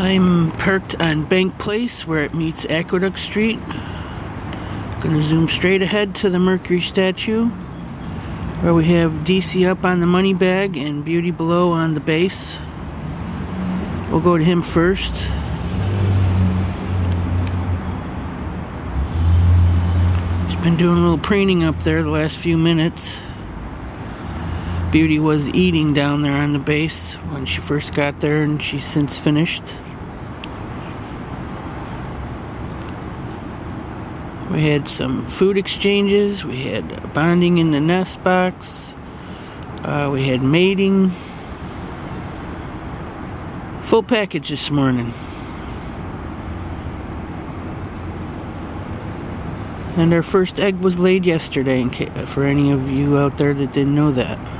I'm parked on Bank Place where it meets Aqueduct Street. Gonna zoom straight ahead to the Mercury statue where we have DC up on the money bag and Beauty below on the base. We'll go to him first. He's been doing a little preening up there the last few minutes. Beauty was eating down there on the base when she first got there, and she's since finished. We had some food exchanges. We had bonding in the nest box. Uh, we had mating. Full package this morning. And our first egg was laid yesterday, for any of you out there that didn't know that.